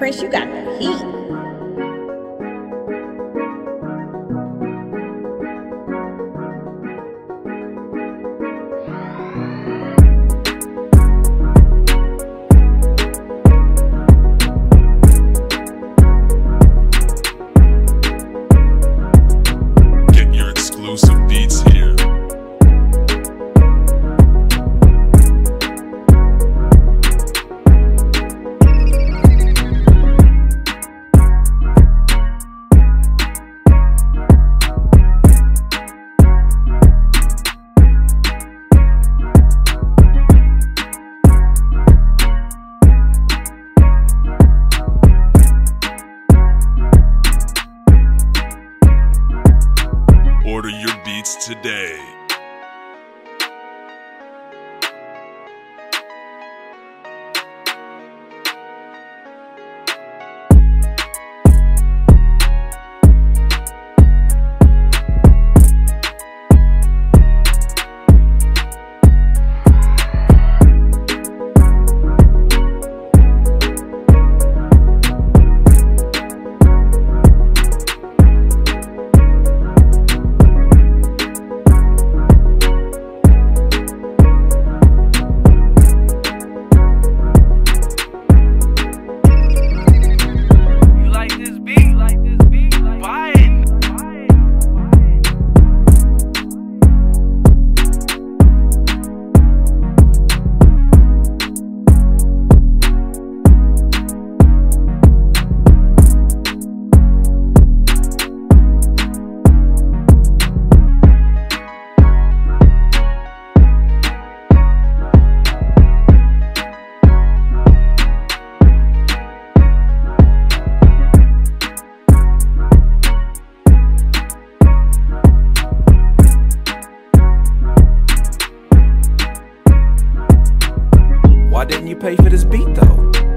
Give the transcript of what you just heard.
Prince, you got the heat. Order your beats today. pay for this beat though.